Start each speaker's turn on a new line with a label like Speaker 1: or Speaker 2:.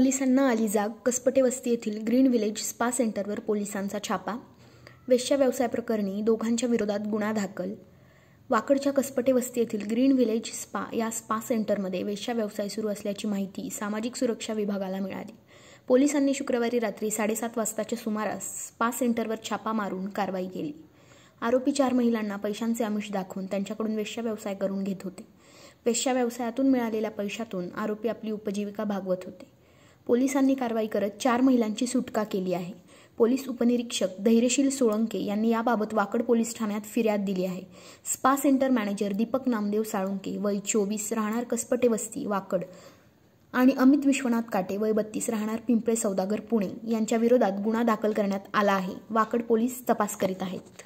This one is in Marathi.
Speaker 1: पोलिसांना आली जाग. कसपटे वस्ती येथील ग्रीन विलेज स्पा सेंटरवर पोलिसांचा छापा. वेश्या व्यवसाय प्रकरणी दोघांच्या विरोधात गुन्हा दाखल. वाकडच्या कसपटे वस्ती येथील ग्रीन विलेज स्पा या स्पा सेंटरमध्ये वेश्या व्यवसाय सुरू असल्याची माहिती सामाजिक सुरक्षा विभागाला मिळाली. पोलिसांनी शुक्रवारी रात्री साडेसात वाजताच्या सुमारास स्पा सेंटरवर छापा मारून कारवाई केली. आरोपी चार महिलांना पैशांचे आमिष दाखवून त्यांच्याकडून वेश्या व्यवसाय करून घेत होते. वेश्या व्यवसायातून मिळालेल्या पैशातून आरोपी आपली उपजीविका भागवत होते. पोलिसांनी कारवाई करत चार महिलांची सुटका केली आहे. पोलीस उपनिरीक्षक धैर्यशील सोळंके यांनी याबाबत वाकड पोलीस ठाण्यात फिर्याद दिली आहे. Spa centre manager Deepak Namdev Salunke वय चोवीस राहणार कसपटे वस्ती वाकड आणि अमित विश्वनाथ काटे वय बत्तीस राहणार पिंपळे सौदागर पुणे यांच्या विरोधात गुन्हा दाखल करण्यात आला आहे. वाकड पोलीस तपास करीत आहेत.